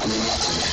I'm not